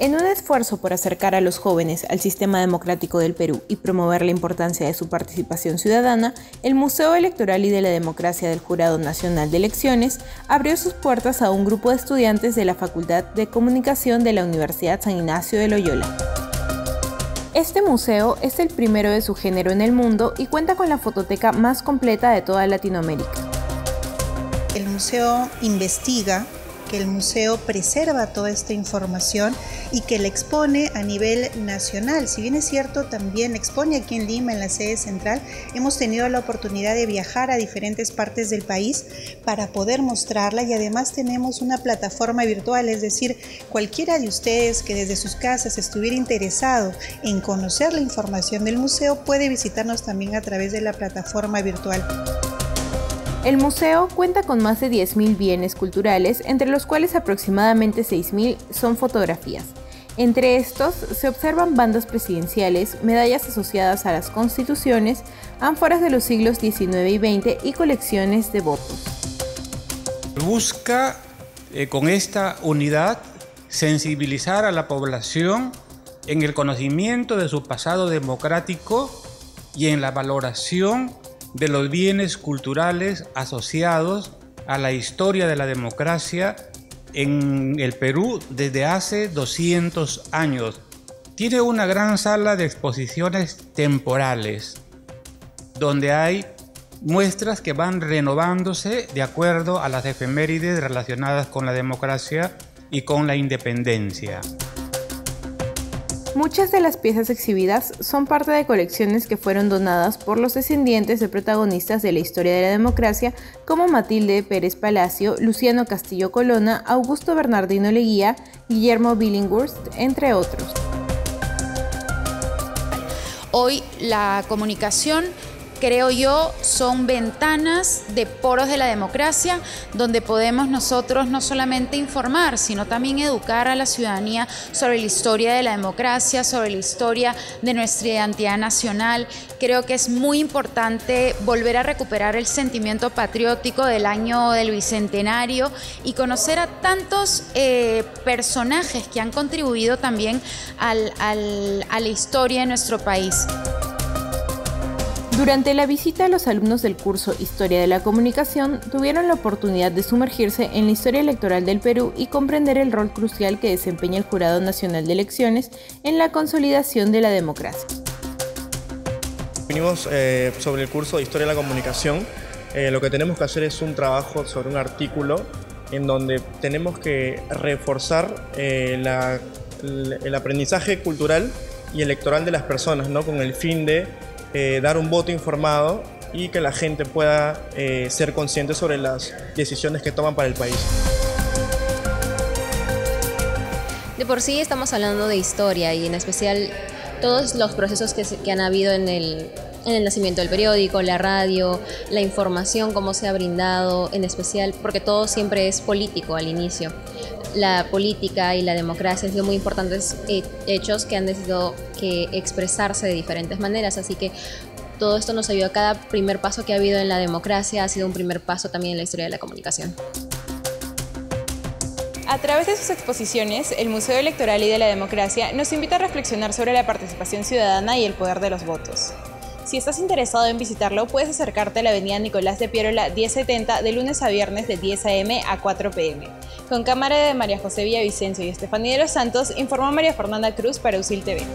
En un esfuerzo por acercar a los jóvenes al sistema democrático del Perú y promover la importancia de su participación ciudadana, el Museo Electoral y de la Democracia del Jurado Nacional de Elecciones abrió sus puertas a un grupo de estudiantes de la Facultad de Comunicación de la Universidad San Ignacio de Loyola. Este museo es el primero de su género en el mundo y cuenta con la fototeca más completa de toda Latinoamérica. El museo investiga que el museo preserva toda esta información y que la expone a nivel nacional. Si bien es cierto, también expone aquí en Lima, en la sede central. Hemos tenido la oportunidad de viajar a diferentes partes del país para poder mostrarla y además tenemos una plataforma virtual, es decir, cualquiera de ustedes que desde sus casas estuviera interesado en conocer la información del museo puede visitarnos también a través de la plataforma virtual. El museo cuenta con más de 10.000 bienes culturales, entre los cuales aproximadamente 6.000 son fotografías. Entre estos se observan bandas presidenciales, medallas asociadas a las constituciones, ánforas de los siglos XIX y XX y colecciones de votos. Busca eh, con esta unidad sensibilizar a la población en el conocimiento de su pasado democrático y en la valoración de los bienes culturales asociados a la historia de la democracia en el Perú desde hace 200 años. Tiene una gran sala de exposiciones temporales, donde hay muestras que van renovándose de acuerdo a las efemérides relacionadas con la democracia y con la independencia. Muchas de las piezas exhibidas son parte de colecciones que fueron donadas por los descendientes de protagonistas de la historia de la democracia como Matilde Pérez Palacio, Luciano Castillo Colona, Augusto Bernardino Leguía, Guillermo Billinghurst, entre otros. Hoy la comunicación creo yo, son ventanas de poros de la democracia donde podemos nosotros no solamente informar, sino también educar a la ciudadanía sobre la historia de la democracia, sobre la historia de nuestra identidad nacional. Creo que es muy importante volver a recuperar el sentimiento patriótico del año del Bicentenario y conocer a tantos eh, personajes que han contribuido también a la historia de nuestro país. Durante la visita, los alumnos del curso Historia de la Comunicación tuvieron la oportunidad de sumergirse en la historia electoral del Perú y comprender el rol crucial que desempeña el Jurado Nacional de Elecciones en la consolidación de la democracia. Vinimos eh, sobre el curso de Historia de la Comunicación. Eh, lo que tenemos que hacer es un trabajo sobre un artículo en donde tenemos que reforzar eh, el aprendizaje cultural y electoral de las personas, ¿no? con el fin de eh, dar un voto informado y que la gente pueda eh, ser consciente sobre las decisiones que toman para el país. De por sí estamos hablando de historia y en especial todos los procesos que, que han habido en el, en el nacimiento del periódico, la radio, la información, cómo se ha brindado, en especial porque todo siempre es político al inicio la política y la democracia han sido muy importantes eh, hechos que han decidido que expresarse de diferentes maneras, así que todo esto nos ayuda. Cada primer paso que ha habido en la democracia ha sido un primer paso también en la historia de la comunicación. A través de sus exposiciones, el Museo Electoral y de la Democracia nos invita a reflexionar sobre la participación ciudadana y el poder de los votos. Si estás interesado en visitarlo, puedes acercarte a la avenida Nicolás de Pierola 1070 de lunes a viernes de 10 a.m. a 4 p.m. Con cámara de María José Villavicencio y Estefanía de los Santos, informó María Fernanda Cruz para USIL TV.